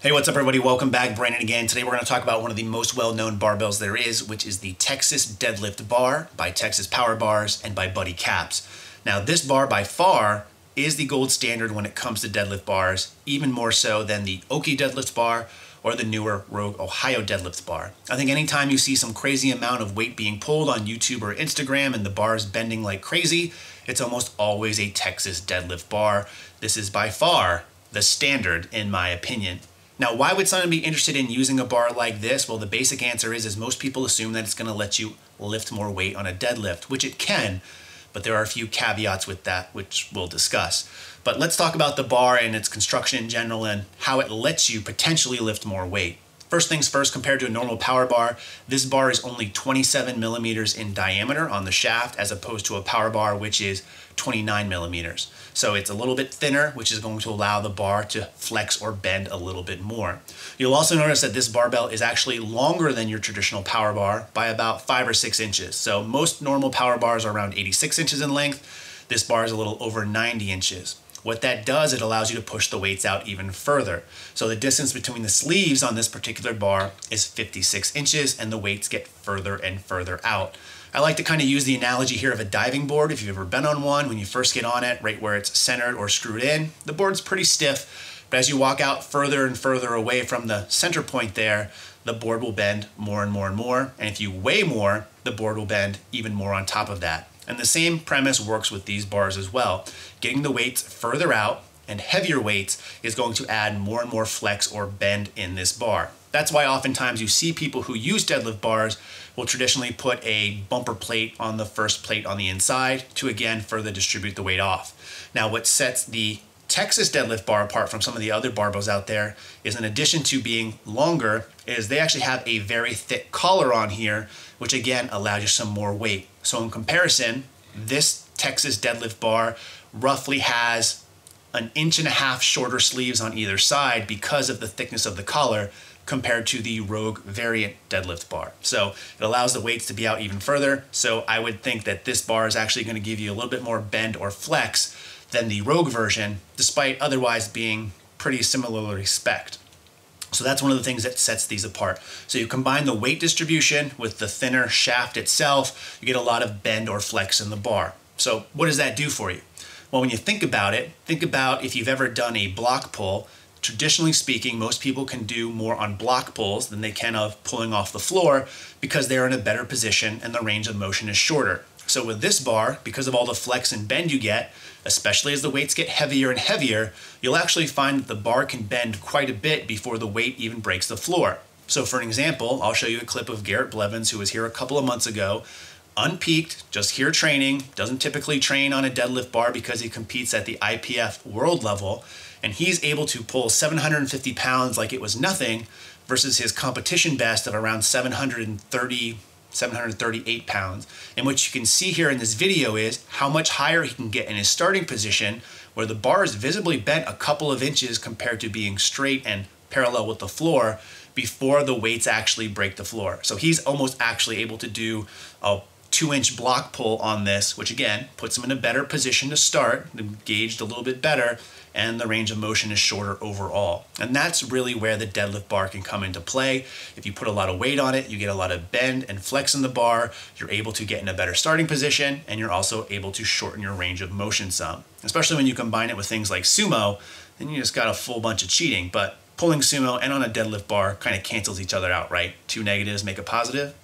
Hey, what's up, everybody? Welcome back. Brandon again. Today we're going to talk about one of the most well known barbells there is, which is the Texas Deadlift Bar by Texas Power Bars and by Buddy Capps. Now, this bar by far is the gold standard when it comes to deadlift bars, even more so than the Okie Deadlift Bar or the newer Rogue Ohio Deadlift Bar. I think anytime you see some crazy amount of weight being pulled on YouTube or Instagram and the bars bending like crazy, it's almost always a Texas deadlift bar. This is by far the standard, in my opinion. Now, why would someone be interested in using a bar like this? Well, the basic answer is, is most people assume that it's going to let you lift more weight on a deadlift, which it can, but there are a few caveats with that, which we'll discuss. But let's talk about the bar and its construction in general and how it lets you potentially lift more weight. First things first, compared to a normal power bar, this bar is only 27 millimeters in diameter on the shaft as opposed to a power bar which is 29 millimeters. So it's a little bit thinner, which is going to allow the bar to flex or bend a little bit more. You'll also notice that this barbell is actually longer than your traditional power bar by about five or six inches. So most normal power bars are around 86 inches in length. This bar is a little over 90 inches. What that does, it allows you to push the weights out even further. So the distance between the sleeves on this particular bar is 56 inches and the weights get further and further out. I like to kind of use the analogy here of a diving board. If you've ever been on one, when you first get on it, right where it's centered or screwed in, the board's pretty stiff, but as you walk out further and further away from the center point there, the board will bend more and more and more. And if you weigh more, the board will bend even more on top of that. And the same premise works with these bars as well. Getting the weights further out and heavier weights is going to add more and more flex or bend in this bar. That's why oftentimes you see people who use deadlift bars will traditionally put a bumper plate on the first plate on the inside to again further distribute the weight off. Now what sets the Texas deadlift bar apart from some of the other barbells out there is in addition to being longer is they actually have a very thick collar on here which again allows you some more weight. So in comparison, this Texas deadlift bar roughly has an inch and a half shorter sleeves on either side because of the thickness of the collar compared to the Rogue variant deadlift bar. So it allows the weights to be out even further. So I would think that this bar is actually going to give you a little bit more bend or flex than the Rogue version, despite otherwise being pretty similarly spec'd. So that's one of the things that sets these apart. So you combine the weight distribution with the thinner shaft itself, you get a lot of bend or flex in the bar. So what does that do for you? Well, when you think about it, think about if you've ever done a block pull. Traditionally speaking, most people can do more on block pulls than they can of pulling off the floor because they're in a better position and the range of motion is shorter. So with this bar, because of all the flex and bend you get, especially as the weights get heavier and heavier, you'll actually find that the bar can bend quite a bit before the weight even breaks the floor. So for an example, I'll show you a clip of Garrett Blevins, who was here a couple of months ago, unpeaked, just here training, doesn't typically train on a deadlift bar because he competes at the IPF world level, and he's able to pull 750 pounds like it was nothing versus his competition best of around 730 738 pounds. And what you can see here in this video is how much higher he can get in his starting position where the bar is visibly bent a couple of inches compared to being straight and parallel with the floor before the weights actually break the floor. So he's almost actually able to do a two inch block pull on this, which again puts them in a better position to start, engaged a little bit better, and the range of motion is shorter overall. And that's really where the deadlift bar can come into play. If you put a lot of weight on it, you get a lot of bend and flex in the bar, you're able to get in a better starting position, and you're also able to shorten your range of motion some. Especially when you combine it with things like sumo, then you just got a full bunch of cheating. But pulling sumo and on a deadlift bar kind of cancels each other out, right? Two negatives make a positive.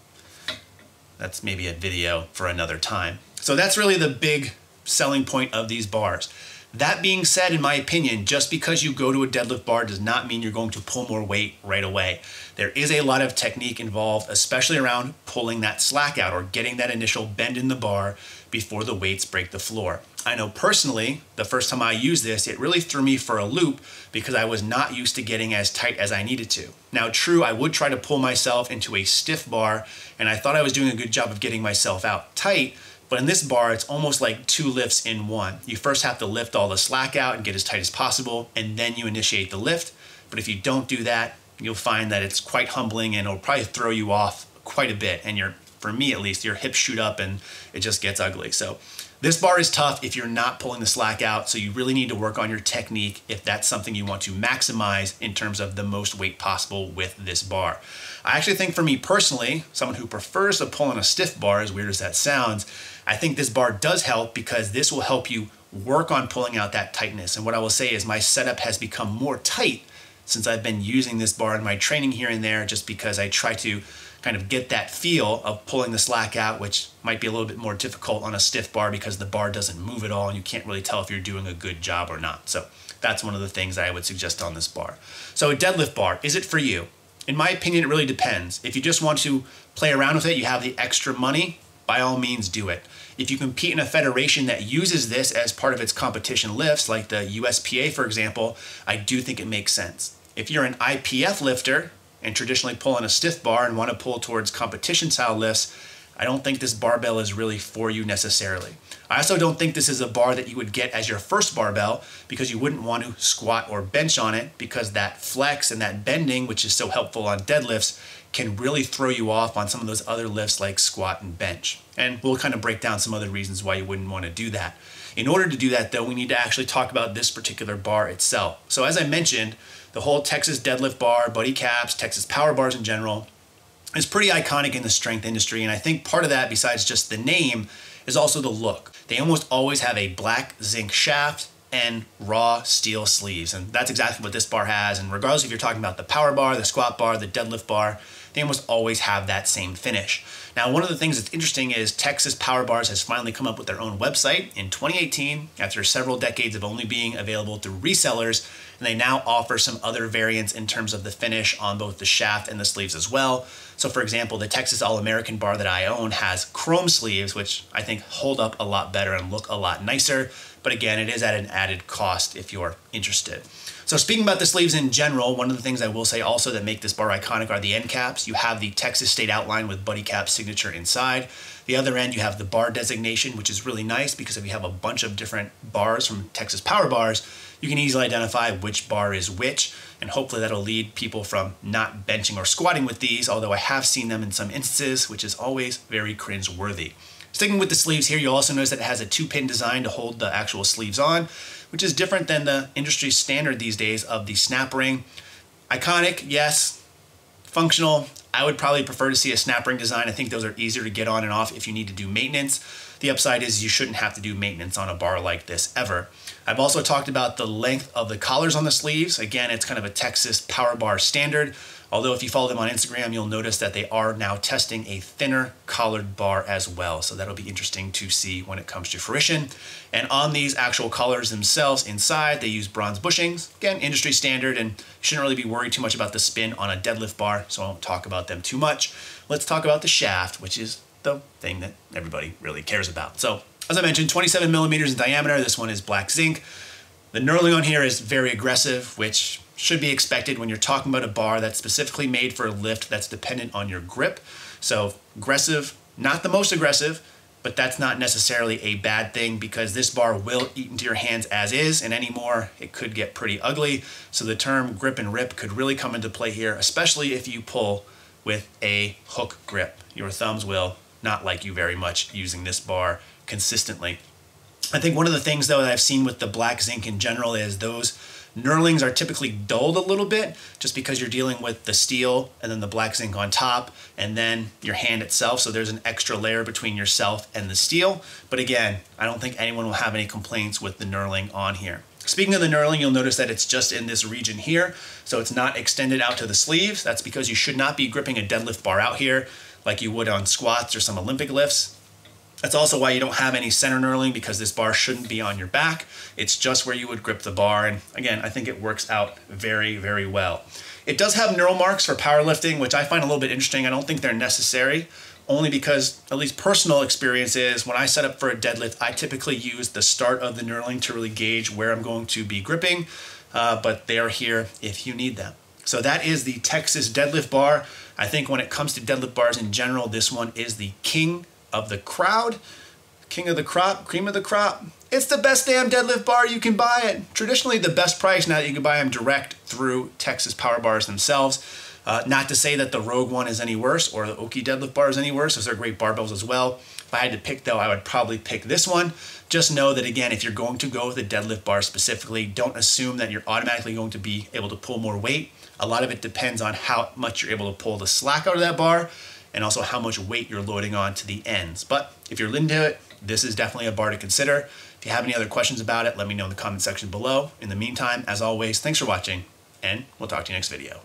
That's maybe a video for another time. So that's really the big selling point of these bars. That being said, in my opinion, just because you go to a deadlift bar does not mean you're going to pull more weight right away. There is a lot of technique involved, especially around pulling that slack out or getting that initial bend in the bar before the weights break the floor. I know personally, the first time I used this, it really threw me for a loop because I was not used to getting as tight as I needed to. Now, true, I would try to pull myself into a stiff bar, and I thought I was doing a good job of getting myself out tight, but in this bar, it's almost like two lifts in one. You first have to lift all the slack out and get as tight as possible, and then you initiate the lift. But if you don't do that, you'll find that it's quite humbling and it'll probably throw you off quite a bit. And your, for me at least, your hips shoot up and it just gets ugly. So This bar is tough if you're not pulling the slack out, so you really need to work on your technique if that's something you want to maximize in terms of the most weight possible with this bar. I actually think for me personally, someone who prefers to pull on a stiff bar, as weird as that sounds, I think this bar does help because this will help you work on pulling out that tightness. And what I will say is my setup has become more tight since I've been using this bar in my training here and there just because I try to kind of get that feel of pulling the slack out, which might be a little bit more difficult on a stiff bar because the bar doesn't move at all and you can't really tell if you're doing a good job or not. So that's one of the things I would suggest on this bar. So a deadlift bar, is it for you? In my opinion, it really depends. If you just want to play around with it, you have the extra money, by all means do it. If you compete in a federation that uses this as part of its competition lifts, like the USPA, for example, I do think it makes sense. If you're an IPF lifter, and traditionally pull on a stiff bar and want to pull towards competition style lifts, I don't think this barbell is really for you necessarily. I also don't think this is a bar that you would get as your first barbell because you wouldn't want to squat or bench on it because that flex and that bending, which is so helpful on deadlifts, can really throw you off on some of those other lifts like squat and bench. And we'll kind of break down some other reasons why you wouldn't want to do that. In order to do that though, we need to actually talk about this particular bar itself. So as I mentioned, the whole Texas deadlift bar, Buddy Capps, Texas power bars in general, is pretty iconic in the strength industry. And I think part of that, besides just the name, is also the look. They almost always have a black zinc shaft and raw steel sleeves. And that's exactly what this bar has. And regardless if you're talking about the power bar, the squat bar, the deadlift bar, they almost always have that same finish. Now, one of the things that's interesting is Texas Power Bars has finally come up with their own website in 2018 after several decades of only being available through resellers and they now offer some other variants in terms of the finish on both the shaft and the sleeves as well. So for example, the Texas All-American bar that I own has chrome sleeves, which I think hold up a lot better and look a lot nicer. But again, it is at an added cost if you're interested. So speaking about the sleeves in general, one of the things I will say also that make this bar iconic are the end caps. You have the Texas State outline with Buddy Cap signature inside. The other end, you have the bar designation, which is really nice because if you have a bunch of different bars from Texas Power Bars, you can easily identify which bar is which, and hopefully that'll lead people from not benching or squatting with these, although I have seen them in some instances, which is always very cringe-worthy. Sticking with the sleeves here, you'll also notice that it has a two-pin design to hold the actual sleeves on, which is different than the industry standard these days of the snap ring. Iconic, yes. Functional, I would probably prefer to see a snap ring design. I think those are easier to get on and off if you need to do maintenance. The upside is you shouldn't have to do maintenance on a bar like this ever. I've also talked about the length of the collars on the sleeves. Again, it's kind of a Texas Power Bar standard. Although if you follow them on Instagram, you'll notice that they are now testing a thinner collared bar as well. So that'll be interesting to see when it comes to fruition. And on these actual collars themselves inside, they use bronze bushings. Again, industry standard and shouldn't really be worried too much about the spin on a deadlift bar, so I won't talk about them too much. Let's talk about the shaft, which is the thing that everybody really cares about. So as I mentioned, 27 millimeters in diameter. This one is black zinc. The knurling on here is very aggressive, which should be expected when you're talking about a bar that's specifically made for a lift that's dependent on your grip. So aggressive, not the most aggressive, but that's not necessarily a bad thing because this bar will eat into your hands as is and anymore it could get pretty ugly. So the term grip and rip could really come into play here, especially if you pull with a hook grip. Your thumbs will not like you very much using this bar consistently. I think one of the things though that I've seen with the black zinc in general is those knurlings are typically dulled a little bit just because you're dealing with the steel and then the black zinc on top and then your hand itself. So there's an extra layer between yourself and the steel. But again, I don't think anyone will have any complaints with the knurling on here. Speaking of the knurling, you'll notice that it's just in this region here. So it's not extended out to the sleeves. That's because you should not be gripping a deadlift bar out here like you would on squats or some Olympic lifts. That's also why you don't have any center knurling because this bar shouldn't be on your back. It's just where you would grip the bar. And again, I think it works out very, very well. It does have knurl marks for powerlifting, which I find a little bit interesting. I don't think they're necessary only because at least personal experience is when I set up for a deadlift, I typically use the start of the knurling to really gauge where I'm going to be gripping, uh, but they are here if you need them. So that is the Texas deadlift bar. I think when it comes to deadlift bars in general, this one is the king of the crowd, king of the crop, cream of the crop. It's the best damn deadlift bar you can buy it. Traditionally the best price now that you can buy them direct through Texas Power Bars themselves. Uh, not to say that the Rogue one is any worse or the Okie deadlift bar is any worse, those are great barbells as well. If I had to pick though, I would probably pick this one. Just know that again, if you're going to go with a deadlift bar specifically, don't assume that you're automatically going to be able to pull more weight. A lot of it depends on how much you're able to pull the slack out of that bar and also how much weight you're loading on to the ends. But if you're into it, this is definitely a bar to consider. If you have any other questions about it, let me know in the comment section below. In the meantime, as always, thanks for watching, and we'll talk to you next video.